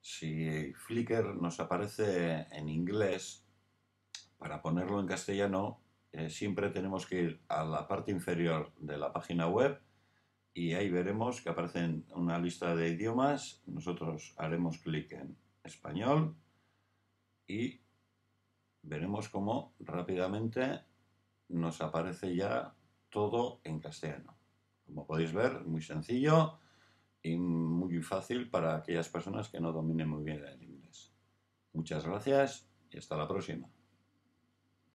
Si Flickr nos aparece en inglés, para ponerlo en castellano, eh, siempre tenemos que ir a la parte inferior de la página web y ahí veremos que aparece una lista de idiomas. Nosotros haremos clic en español y veremos cómo rápidamente nos aparece ya todo en castellano. Como podéis ver, muy sencillo y fácil para aquellas personas que no dominen muy bien el inglés. Muchas gracias y hasta la próxima.